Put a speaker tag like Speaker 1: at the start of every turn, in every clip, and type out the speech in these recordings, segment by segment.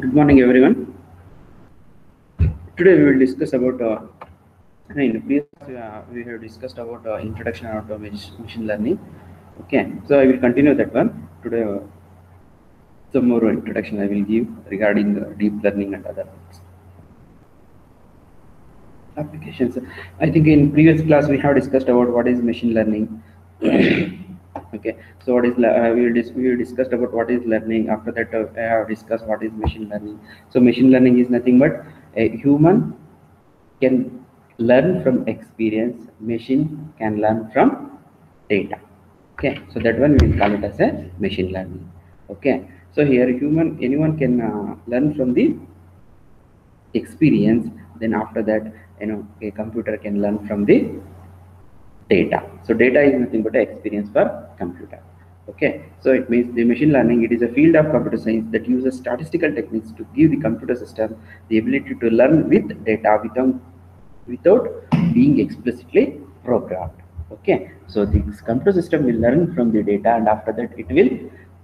Speaker 1: Good morning, everyone. Today we will discuss about. Uh, in the previous uh, we have discussed about uh, introduction of mach- machine learning. Okay, so I will continue that one today. Uh, some more introduction I will give regarding deep learning and other things. applications. I think in previous class we have discussed about what is machine learning. Okay, so what is uh, we dis- we discussed about what is learning. After that, uh, I have discussed what is machine learning. So machine learning is nothing but a human can learn from experience. Machine can learn from data. Okay, so that one we will call it as a machine learning. Okay, so here human anyone can uh, learn from the experience then after that you know a computer can learn from the data so data is nothing but experience for computer. Okay? So it means the machine learning it is a field of computer science that uses statistical techniques to give the computer system the ability to learn with data without without being explicitly programmed. Okay? So this computer system will learn from the data and after that it will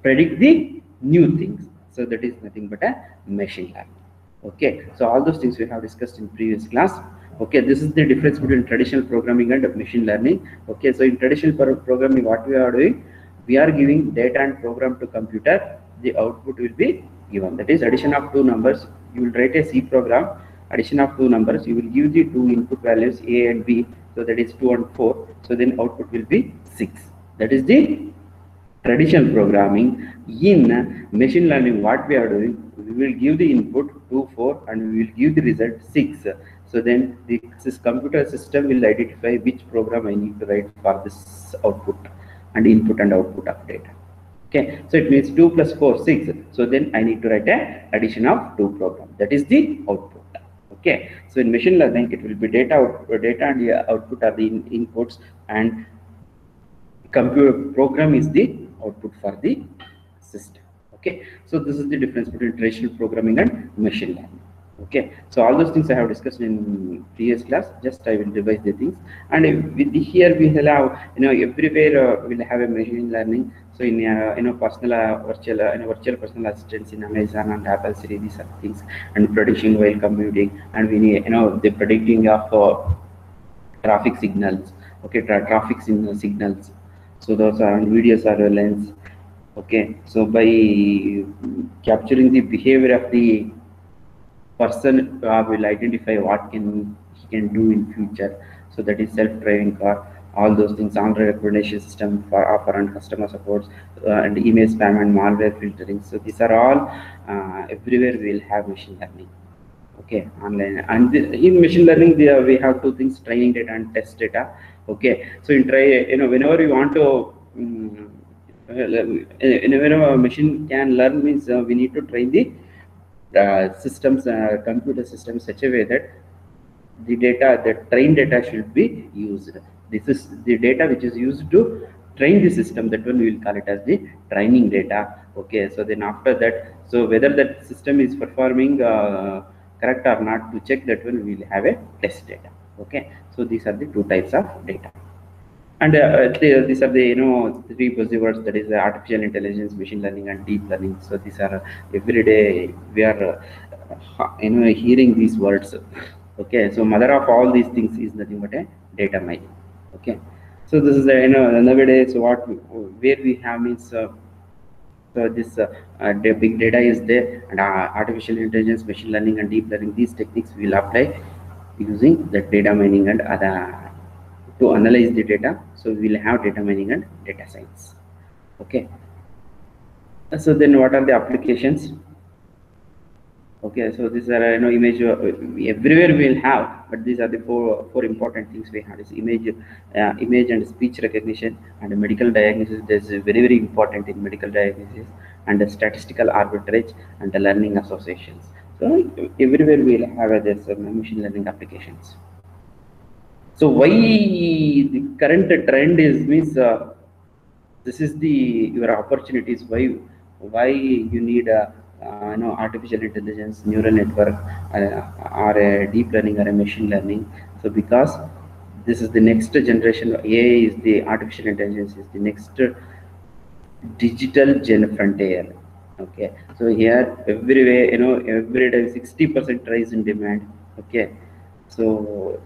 Speaker 1: predict the new things. So that is nothing but a machine learning. Okay? So all those things we have discussed in previous class okay this is the difference between traditional programming and machine learning. Okay so in traditional programming what we are doing we are giving data and program to computer. The output will be given. That is addition of two numbers you will write a c program. Addition of two numbers you will give the two input values a and b. So that is 2 and 4 so then output will be 6 that is the traditional programming. In machine learning what we are doing we will give the input 2 4 and we will give the result 6 so then the sys- computer system will identify which program i need to write for this output and input and output of data okay? So it means 2 plus 4 6 so then i need to write a addition of two program. That is the output. Okay? So in machine learning it will be data out, data and the output are the in, inputs and computer program is the output for the system. Okay? So this is the difference between traditional programming and machine learning okay. So all those things i have discussed in previous class. Just i will revise the things. And with here we have you know everywhere uh, we'll have a machine learning. So in uh, you know personal uh, virtual uh, you know virtual personal assistants in amazon and apple Siri's these are things. And prediction while computing and we need you know the predicting of uh, traffic signals. Okay. Tra- traffic signal signals. So those are video surveillance okay. So by capturing the behavior of the person uh, will identify what can he can do in future. So that is self-driving car. All those things on recommendation system for offer and customer supports uh, and email spam and malware filtering. So these are all uh, everywhere we will have machine learning. Okay online. And the, in machine learning there we have two things training data and test data. Okay so in try you know whenever you want to um, whenever a machine can learn means uh, we need to train the uh, systems uh, computer systems such a way that the data the trained data should be used. This is the data which is used to train the system. That one we will call it as the training data. Okay so then after that so whether that system is performing uh, correct or not to check that one we will have a test data. Okay so these are the two types of data and uh, the- these are the you know three buzzwords that is uh, artificial intelligence machine learning and deep learning. So these are uh, every day we are uh, you know hearing these words. Okay so mother of all these things is nothing but a data mining okay so this is uh, you know nowadays what where we have means uh, so this uh, uh, big data is there. And uh, artificial intelligence machine learning and deep learning these techniques we will apply using the data mining and other to analyze the data. So we will have data mining and data science. Okay. So then what are the applications? Okay. So these are you know image uh, everywhere we will have but these are the four four important things we have. Is image uh, image and speech recognition and medical diagnosis. This is very very important in medical diagnosis and the statistical arbitrage and the learning associations. So everywhere we will have uh, this uh, machine learning applications so why the current trend is means uh, this is the your opportunities. Why why you need a uh, you know artificial intelligence neural network uh, or a deep learning or a machine learning? So because this is the next generation ai is the artificial intelligence is the next digital gen frontier. Okay. So here everywhere you know every day 60 percent rise in demand. Okay. So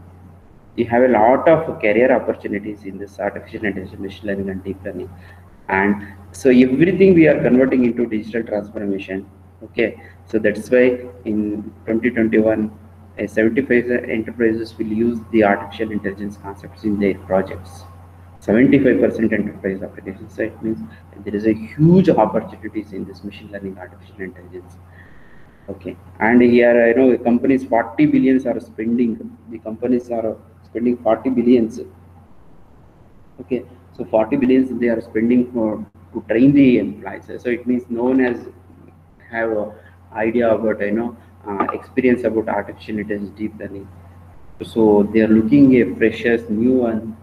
Speaker 1: you have a lot of career opportunities in this artificial intelligence machine learning and deep learning and so everything we are converting into digital transformation okay so that's why in 2021 uh, 75 enterprises will use the artificial intelligence concepts in their projects 75% enterprise applications. So it means there is a huge opportunities in this machine learning artificial intelligence. Okay, and here you know companies 40 billions are spending. The companies are spending 40 billions. Okay, so 40 billions they are spending for to train the employees. So it means no one has have a idea about you know uh, experience about artificial intelligence deep learning. So they are looking a precious new one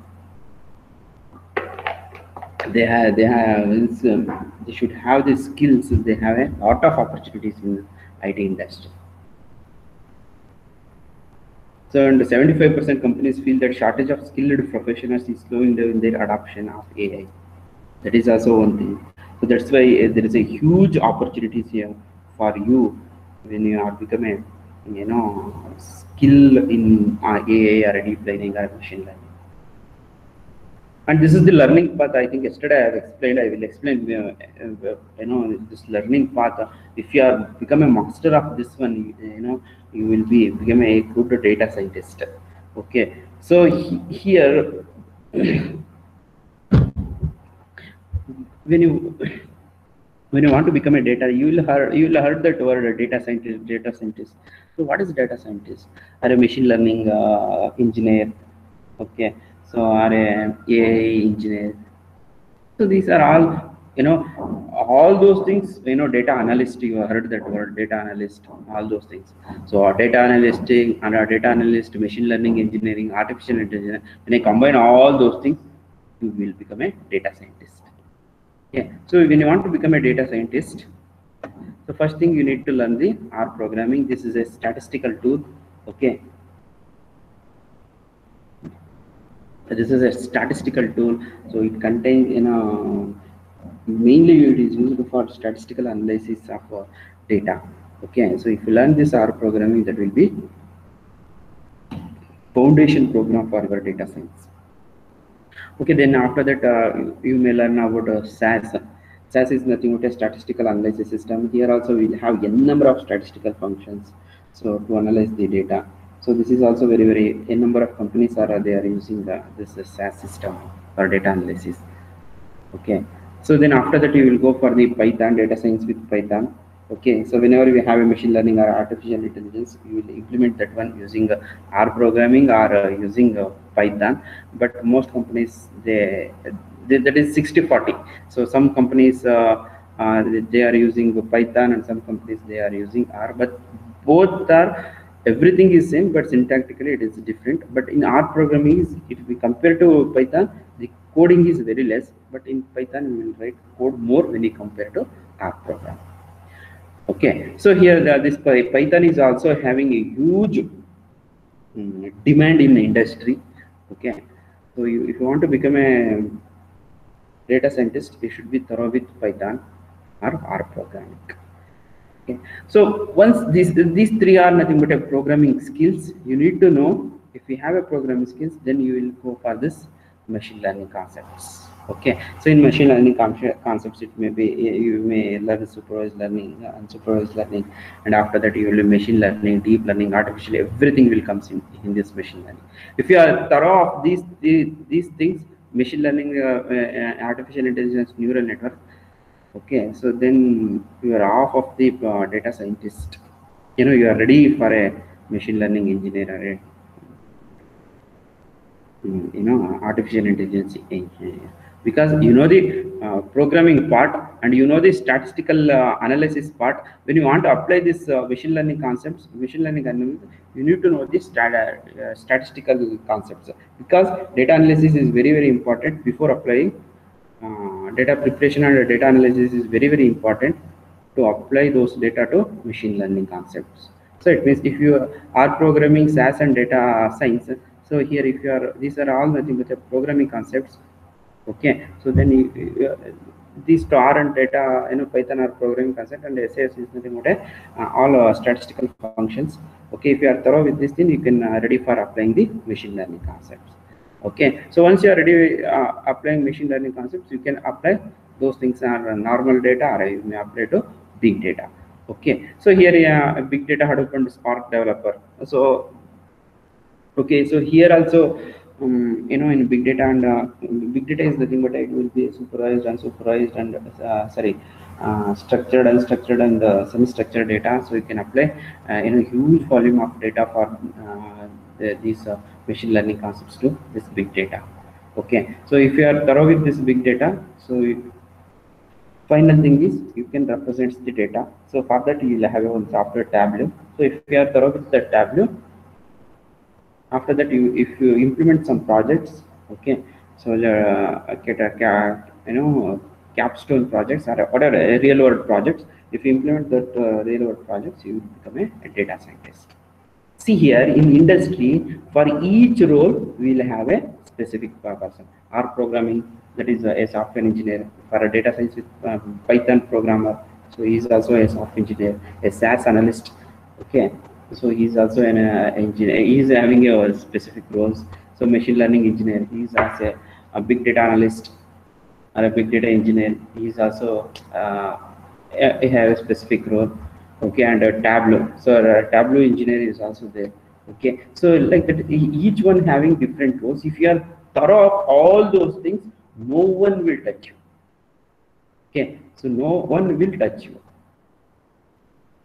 Speaker 1: they have they have um, they should have the skills they have a lot of opportunities in IT industry. So, and 75% companies feel that shortage of skilled professionals is slowing down their adoption of AI. That is also one thing. So that's why uh, there is a huge opportunities here for you when you are becoming, you know, skill in uh, AI or deep learning or machine learning and this is the learning path i think yesterday i have explained. I will explain uh, uh, you know this learning path. If you are become a master of this one you know you will be become a good data scientist. Okay. So he, here when you when you want to become a data you will heard you will heard that word data scientist data scientist. So what is data scientist? Or a machine learning uh, engineer? Okay so are a engineer. So these are all, you know, all those things, you know, data analyst, you heard that word, data analyst, all those things. So our data analyst and our data analyst, machine learning engineering, artificial intelligence, when I combine all those things, you will become a data scientist. Yeah. So when you want to become a data scientist, the first thing you need to learn the R programming. This is a statistical tool. Okay. This is a statistical tool. So it contains you know mainly it is used for statistical analysis of uh, data. Okay so if you learn this r programming that will be foundation program for your data science. Okay then after that uh, you may learn about uh, SAS SAS is nothing but a statistical analysis system. Here also we'll have n number of statistical functions. So to analyze the data so this is also very, very, a number of companies are, they are using the, this SAS system for data analysis. Okay. So then after that, you will go for the Python data science with Python. Okay. So whenever we have a machine learning or artificial intelligence, you will implement that one using uh, R programming or uh, using uh, Python. But most companies, they, they that is 60 40. So some companies, uh, uh, they are using Python and some companies they are using R, but both are everything is same but syntactically it is different. But in r programming if we compare to python the coding is very less. But in python we will write code more when we compare to r program. Okay so here the, this python is also having a huge um, demand in the industry. Okay so you, if you want to become a data scientist you should be thorough with python or r programming Okay. So once these these three are nothing but a programming skills, you need to know if you have a programming skills, then you will go for this machine learning concepts. Okay. So in machine learning concepts, it may be you may learn supervised learning, unsupervised learning, and after that you will machine learning, deep learning, artificial. Everything will come in in this machine learning. If you are thorough of these these, these things, machine learning, uh, uh, artificial intelligence, neural network, okay so then you are off of the uh, data scientist. You know you are ready for a machine learning engineer or a mm, you know artificial intelligence engineer. Because you know the uh, programming part and you know the statistical uh, analysis part when you want to apply this uh, machine learning concepts machine learning you need to know the stat uh, statistical concepts. Because data analysis is very very important before applying uh, data preparation and data analysis is very very important to apply those data to machine learning concepts so it means if you are programming SAS and data science so here if you are these are all nothing but the programming concepts okay so then you, the star and data, you know, Python are programming concept and SAS is nothing but uh, all uh, statistical functions. Okay, if you are thorough with this thing, you can uh, ready for applying the machine learning concepts. Okay, so once you are ready uh, applying machine learning concepts, you can apply those things are normal data or you may apply to big data. Okay, so here uh, big data Hadoop and Spark developer. So okay, so here also um, you know in big data and uh, big data is nothing but it will be supervised unsupervised and uh, sorry uh, structured and uh, semi-structured data so you can apply uh, you know huge volume of data for uh, the, these machine learning concepts to this big data. Okay so if you are thorough with this big data so final thing is you can represent the data. So for that you will have one software tableau. So if you are thorough with the tableau after that you if you implement some projects okay so uh, get a you know capstone projects or whatever real world projects if you implement that uh, real world projects you become a, a, data scientist see here in industry for each role we will have a specific person. Or programming that is a, a software engineer. For a data science um, python programmer so he is also a software engineer. A sas analyst okay? So he's also an uh, engineer he's having a specific roles. So machine learning engineer he's as a, a big data analyst or a big data engineer. He's also uh, he have a specific role okay and a tableau. So a tableau engineer is also there. Okay so like that each one having different roles. If you are thorough of all those things no one will touch you. Okay so no one will touch you.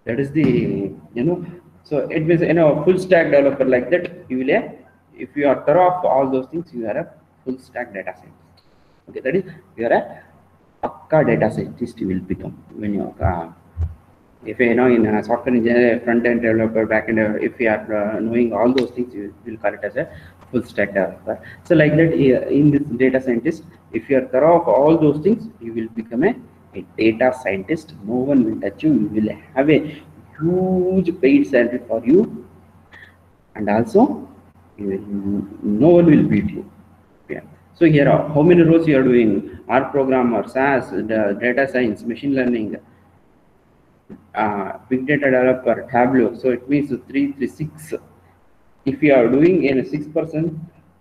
Speaker 1: That is the you know so it means you know a full stack developer like that you will have, if you are thorough of all those things you are a full stack data scientist. Okay, that is you are a akka data scientist you will become when you are uh, if you know in a software engineer, front end developer, back end, if you are uh, knowing all those things, you will call it as a full stack developer. So like that in this data scientist, if you are thorough of all those things, you will become a, a data scientist. No one will touch you. You will have a huge paid salary for you and also no one will beat you yeah so here how many roles you are doing r programmer sas data science machine learning uh, big data developer tableau so it means 336 if you are doing in a six person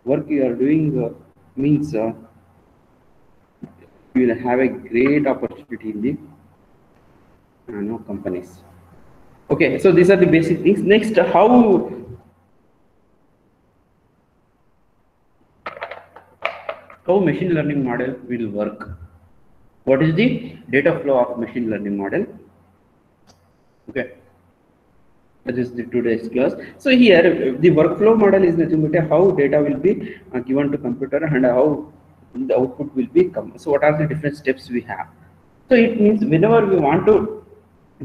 Speaker 1: work you are doing uh, means uh, you will have a great opportunity in the uh, no companies Okay, so these are the basic things. Next, how how machine learning model will work. What is the data flow of machine learning model? Okay, that is the today's class. So here the workflow model is nothing but how data will be uh, given to computer and how the output will be come. So what are the different steps we have? So it means whenever we want to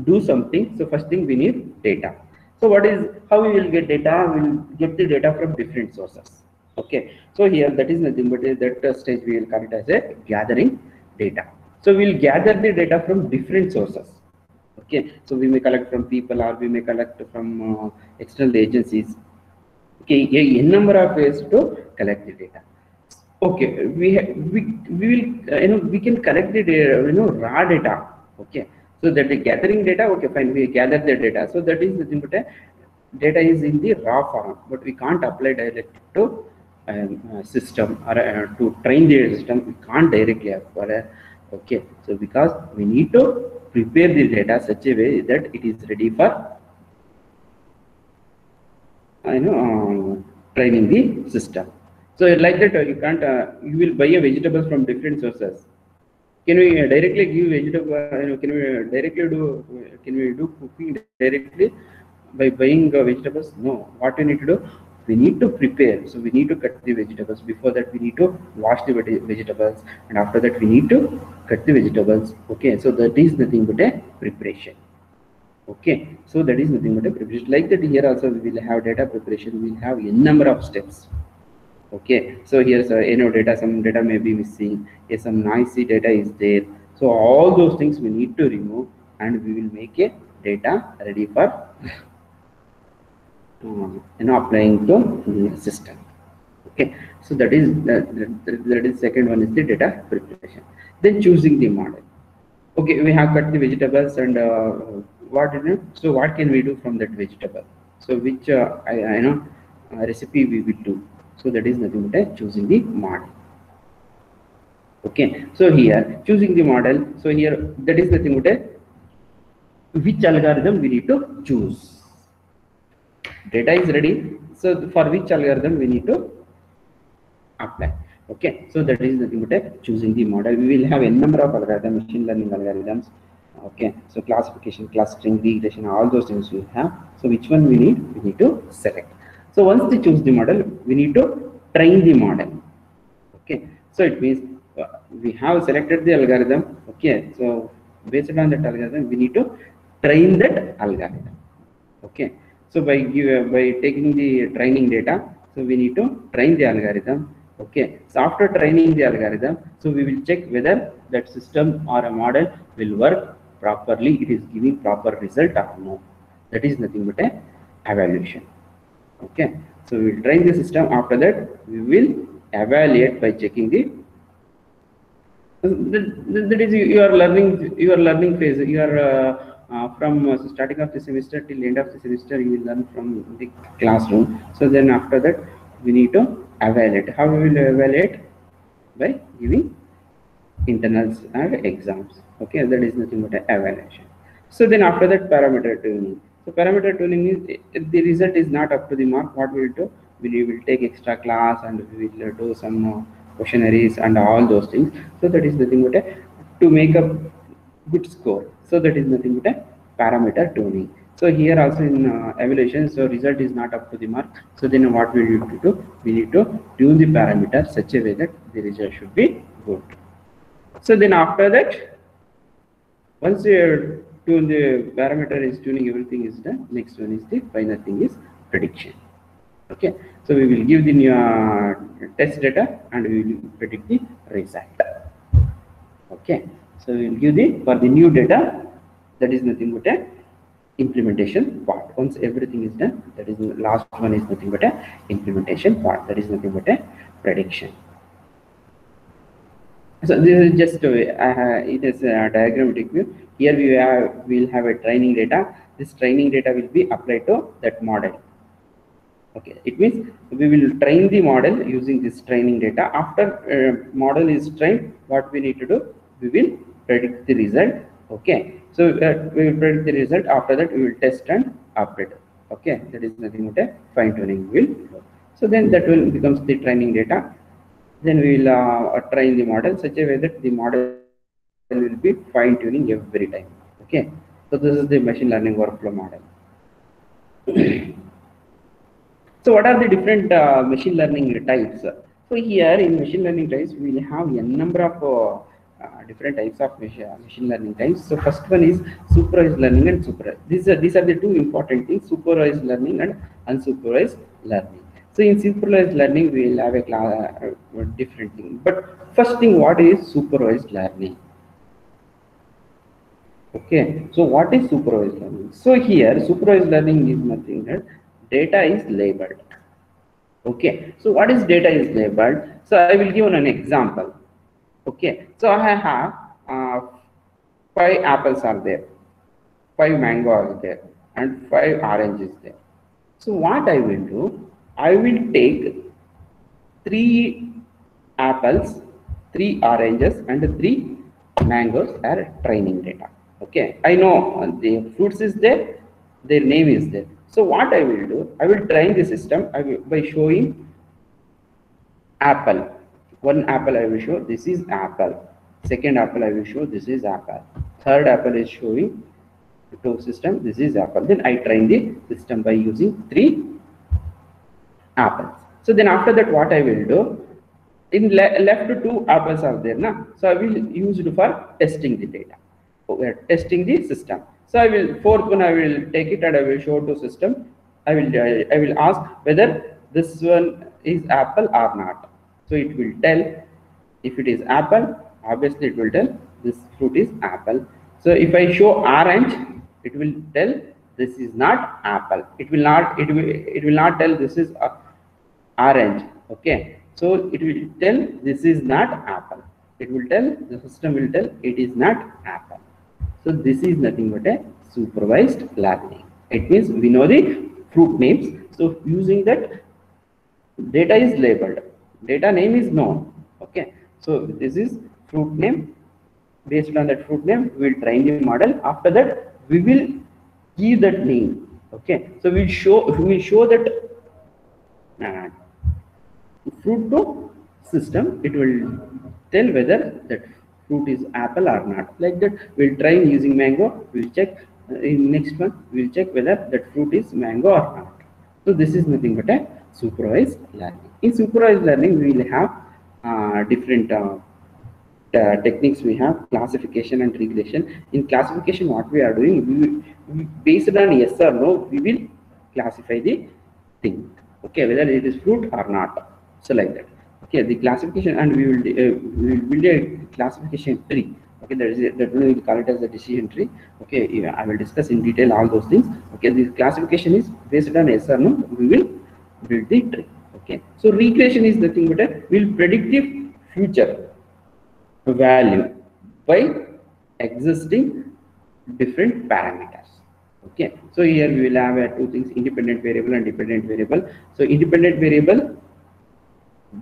Speaker 1: do something so first thing we need data. So what is how we will get data? We'll get the data from different sources. Okay. So here that is nothing but that stage we will call it as a gathering data. So we'll gather the data from different sources okay so we may collect from people or we may collect from uh, external agencies okay a, number of ways to collect the data okay we we, we will uh, you know we can collect the data, you know raw data okay so that the gathering data, okay, fine, we gather the data. So that is but data is in the raw form, but we can't apply directly to um, system or uh, to train the system. We can't directly apply. Okay, so because we need to prepare the data such a way that it is ready for I know uh, training the system. So like that, uh, you can't. Uh, you will buy a vegetables from different sources can we directly give vegetable uh, you know, can we directly do can we do cooking directly by buying uh, vegetables no what we need to do we need to prepare. So we need to cut the vegetables. Before that we need to wash the vegetables. And after that we need to cut the vegetables. Okay? So that is nothing but a preparation. Okay? So that is nothing but a preparation. Like that here also we will have data preparation. We will have a number of steps. Okay? So here's a you know data some data may be missing. Yes some noisy data is there. So all those things we need to remove and we will make a data ready for um, you know applying to the system. Okay? So that is that, that, is second one is the data preparation. Then choosing the model. Okay we have cut the vegetables and uh, what you know so what can we do from that vegetable? So which uh, I, I know uh, recipe we will do. So that is nothing but choosing the model. Okay? So here choosing the model. So here that is nothing but which algorithm we need to choose data is ready. So for which algorithm we need to apply. Okay. So that is nothing but choosing the model. We will have a number of algorithms machine learning algorithms. Okay. So classification clustering regression all those things we have. So which one we need? We need to select. So once we choose the model we need to train the model. Okay. So it means uh, we have selected the algorithm. Okay. So based on that algorithm we need to train that algorithm. Okay so by by taking the training data so we need to train the algorithm. Okay. So after training the algorithm so we will check whether that system or a model will work properly it is giving proper result or no. That is nothing but a evaluation. Okay. So we will train the system. After that we will evaluate by checking the that, that is your learning your learning phase you are uh, uh, from uh, starting of the semester till end of the semester you will learn from the classroom. So then after that we need to evaluate. How we will evaluate? By giving internals and exams. Okay that is nothing but evaluation. So then after that parameter tuning. So parameter tuning is the result is not up to the mark. What we will do? We will take extra class and we will do some uh, questionnaires and all those things. So that is nothing but a, to make a good score. So that is nothing but a parameter tuning. So here also in uh, evaluation so result is not up to the mark. So then what we need to do? We need to tune the parameter such a way that the result should be good. So then after that once you tune the parameter is tuning everything is done. Next one is the final thing is prediction. Okay. So we will give the new uh, test data and we will predict the result. Okay so we will give the for the new data that is nothing but a implementation part. Once everything is done that is the last one is nothing but a implementation part. That is nothing but a prediction. So this is just a, uh, it is a diagrammatic view here we have will have a training data. This training data will be applied to that model. Okay it means we will train the model using this training data. After uh, model is trained what we need to do we will predict the result okay? So uh, we will predict the result. After that we will test and update. Okay? That is nothing but a fine tuning will so then that will becomes the training data. Then we will uh, train the model such a way that the model will be fine tuning every time. Okay? So this is the machine learning workflow model. So what are the different uh, machine learning types? So here in machine learning types we will have a number of uh, different types of machine, learning types. So first one is supervised learning and supervised. These are these are the two important things: supervised learning and unsupervised learning. So in supervised learning, we will have a uh, different thing. But first thing, what is supervised learning? Okay. So what is supervised learning? So here, supervised learning is nothing that data is labeled. Okay. So what is data is labeled? So I will give an example okay. So i have uh, five apples are there five mango are there and five oranges there. So what i will do i will take three apples three oranges and three mangoes are training data. Okay. I know the fruits is there their name is there. So what i will do i will train the system will, by showing apple one apple I will show this is apple. Second apple I will show this is apple. Third apple is showing to system this is apple. Then I train the system by using three apples. So then after that what I will do? In le left two apples are there now so I will use it for testing the data. We are testing the system. So I will fourth one I will take it and I will show to system. I will I will ask whether this one is apple or not so it will tell if it is apple, obviously it will tell this fruit is apple. So if I show orange, it will tell this is not apple. It will not, it will, it will not tell this is uh, orange. Okay. So it will tell this is not apple. it will tell the system will tell it is not apple so this is nothing but a supervised learning it means we know the fruit names so using that data is labeled data name is known. Okay. So this is fruit name. Based on that fruit name we will train the model. After that we will give that name. Okay. So we'll show we will show that uh, fruit to system. It will tell whether that fruit is apple or not. Like that we'll try using mango. We'll check uh, in next one we'll check whether that fruit is mango or not. So this is nothing but a supervised learning in supervised learning we will have uh, different uh, techniques we have classification and regression. In classification what we are doing we, based on yes or no we will classify the thing. Okay whether it is fruit or not. So like that. Okay the classification and we will uh, we will build a classification tree. Okay that is that we will call it as a decision tree. Okay yeah, i will discuss in detail all those things. Okay the classification is based on yes or no we will build the tree okay. So regression is nothing but a will predict the future value by existing different parameters. Okay. So here we will have uh, two things independent variable and dependent variable. So independent variable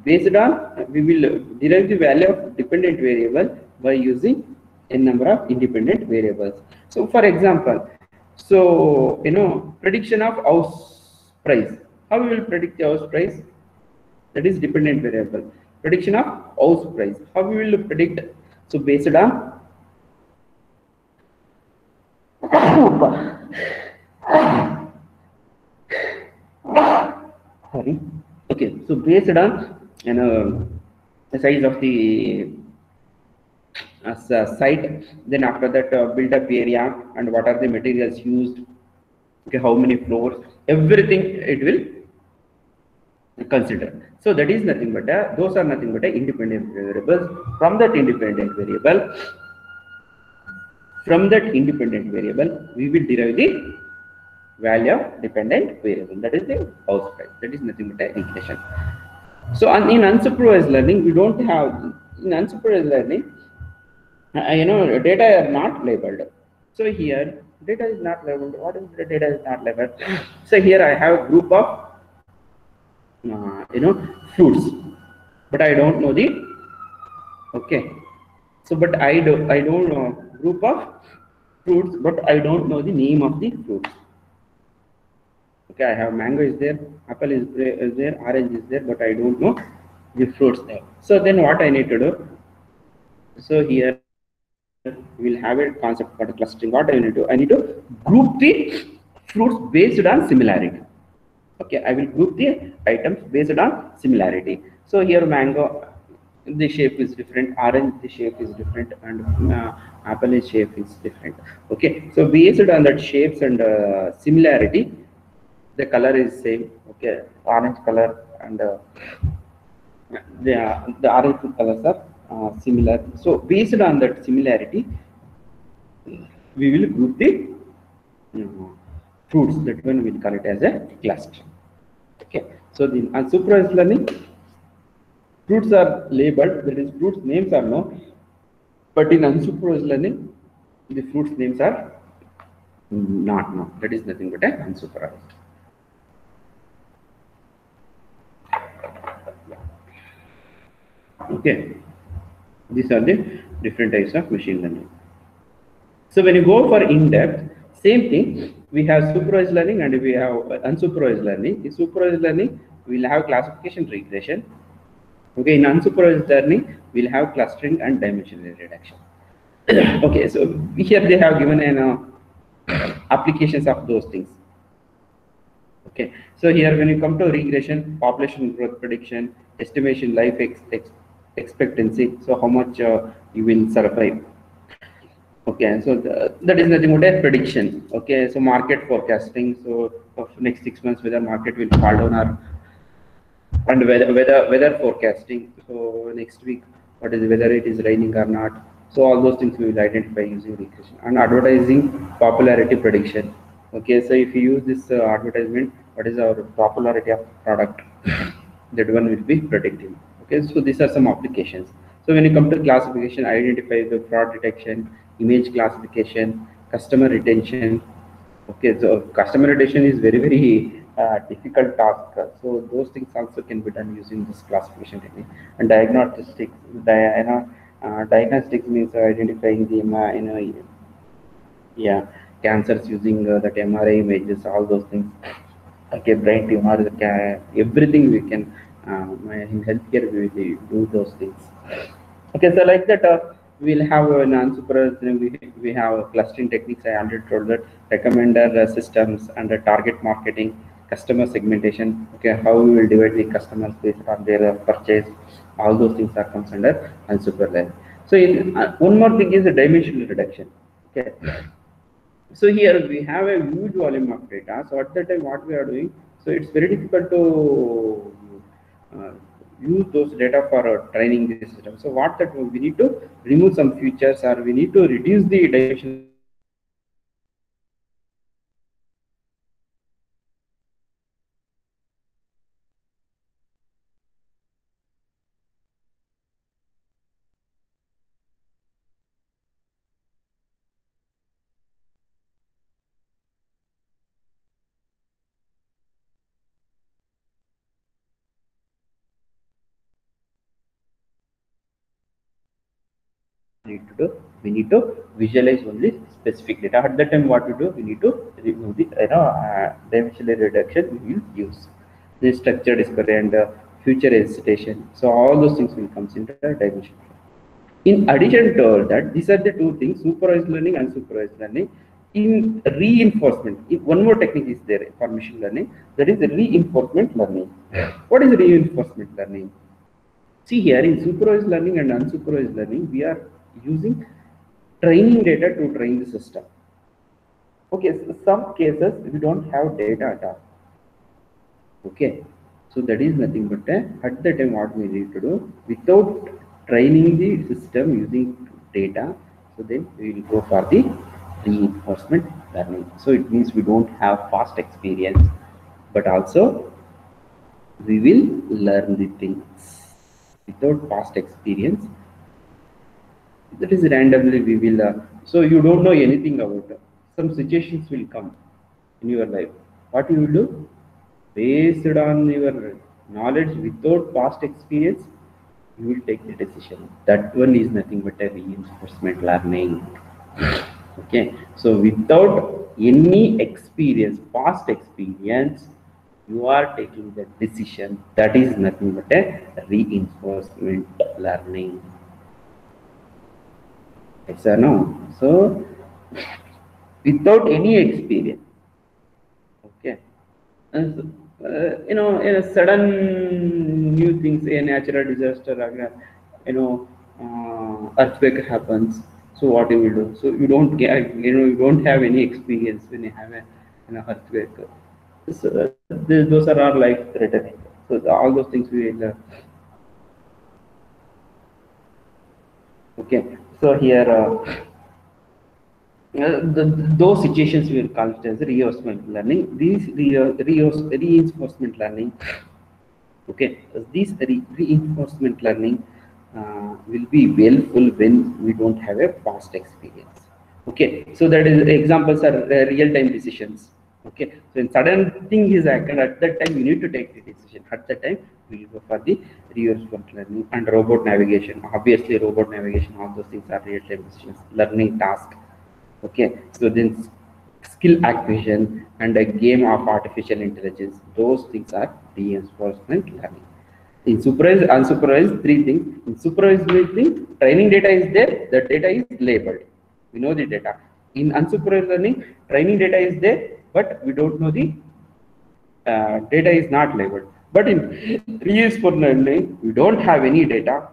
Speaker 1: based on we will derive the value of dependent variable by using a number of independent variables. So for example so you know prediction of house price. How we will predict the house price that is dependent variable. Prediction of house price. How we will predict? So based on sorry. Okay so based on know the size of the uh, site then after that uh, build up area and what are the materials used okay how many floors everything it will consider. So that is nothing but a, those are nothing but a independent variables. From that independent variable from that independent variable we will derive the value of dependent variable. That is the house price. That is nothing but a equation. So in unsupervised learning we don't have in unsupervised learning uh, you know data are not labeled. So here data is not labeled. What is the data is not labeled? So here i have a group of Uh, you know fruits. But i don't know the okay. So but i do i don't know group of fruits but i don't know the name of the fruits. Okay i have mango is there apple is, is there orange is there but i don't know the fruits there. So then what i need to do? So here we'll have a concept called clustering. What i need to do? i need to group the fruits based on similarity okay i will group the items based on similarity. So here mango the shape is different orange the shape is different and uh, apple shape is different. Okay so based on that shapes and uh, similarity the color is same okay orange color and uh, the the orange colors are uh, similar. So based on that similarity we will group the uh, fruits that one we will call it as a cluster okay. So the unsupervised learning fruits are labeled that is fruits names are known but in unsupervised learning the fruits names are not known. That is nothing but a unsupervised. Okay. These are the different types of machine learning. So when you go for in-depth same thing we have supervised learning and we have unsupervised learning. In supervised learning we'll have classification regression. Okay in unsupervised learning we'll have clustering and dimensional reduction. Okay so here they have given an uh, applications of those things. Okay so here when you come to regression population growth prediction estimation life ex ex expectancy so how much uh, you will survive okay so the, that is nothing but a prediction. Okay so market forecasting so of next six months whether market will fall down or and whether weather weather forecasting so next week what is whether it is raining or not so all those things we will identify using regression and advertising popularity prediction. Okay so if you use this uh, advertisement what is our popularity of product? That one will be predicting. Okay so these are some applications. So when you come to classification, identify the fraud detection, image classification, customer retention. Okay, so customer retention is very, very uh, difficult task. So those things also can be done using this classification technique. And diagnostics, di- uh, diagnostics means identifying the, uh, you know, yeah, cancers using uh, that MRI images, all those things. Okay, brain tumor, everything we can, uh, in healthcare we will do those things. Okay, so like that, uh, we'll have an unsupervised, we, we have clustering techniques. I already told that recommender uh, systems and uh, target marketing, customer segmentation. Okay, how we will divide the customers based on their uh, purchase. All those things are comes under unsupervised. So in uh, one more thing is the dimensional reduction. Okay. So here we have a huge volume of data. So at that time, what we are doing, so it's very difficult to uh, use those data for training the system. So what that we need to remove some features or we need to reduce the dimension. Need to do we need to visualize only specific data. At that time what we do we need to remove the you know uh, dimensional reduction we will use. The structure discovery and uh, feature elicitation so all those things will comes into the dimension. In addition to all that these are the two things supervised learning and supervised learning. In reinforcement if one more technique is there for machine learning that is the reinforcement learning. What is reinforcement learning? See here in supervised learning and unsupervised learning we are using training data to train the system. Okay, so some cases we don't have data at all. Okay, so that is nothing but uh, at the time what we need to do without training the system using data. So then we will go for the reinforcement learning. So it means we don't have past experience, but also we will learn the things without past experience that is randomly we will uh, so you don't know anything about it. some situations will come in your life. What you will do? Based on your knowledge without past experience you will take the decision. That one is nothing but a reinforcement learning. Okay so without any experience past experience you are taking the decision. That is nothing but a reinforcement learning Yes or no? So, without any experience, okay, and, uh, you know, in a sudden new things, a natural disaster, you know, uh, earthquake happens. So what you will do? So you don't get, you know, you don't have any experience when you have a, you know, earthquake. So those are our life threatening. So all those things we will. Uh, okay so here uh, uh, the, those situations we will it as reinforcement learning these re, re, reinforcement learning okay these re, reinforcement learning uh, will be helpful when we don't have a past experience. Okay so that is examples are uh, real-time decisions okay. So when sudden thing is happened at that time you need to take the decision. At that time we go for the reinforcement learning and robot navigation. Obviously robot navigation all those things are real-time decisions learning task. Okay. So then skill acquisition and a game of artificial intelligence. Those things are reinforcement learning. In supervised unsupervised three things. In supervised learning training data is there the data is labeled. We know the data. In unsupervised learning training data is there but we don't know the uh, data is not labeled. But in reinforcement learning we don't have any data.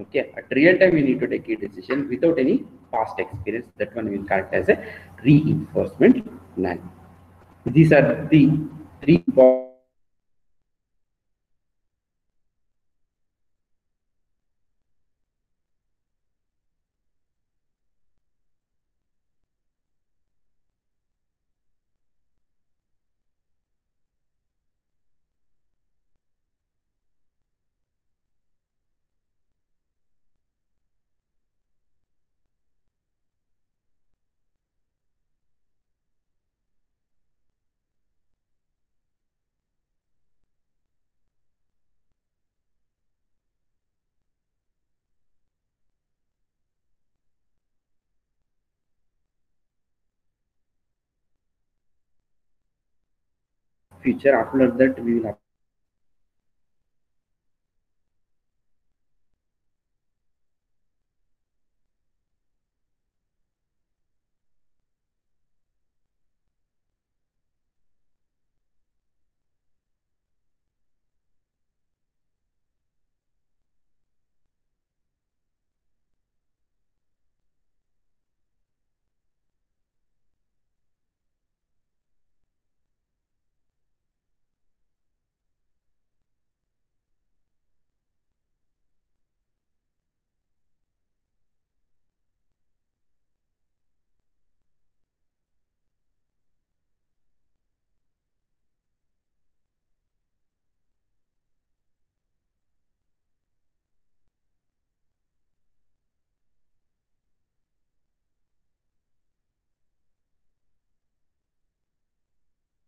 Speaker 1: Okay at real time we need to take a decision without any past experience. That one will count as a reinforcement learning these are the three future after that we will have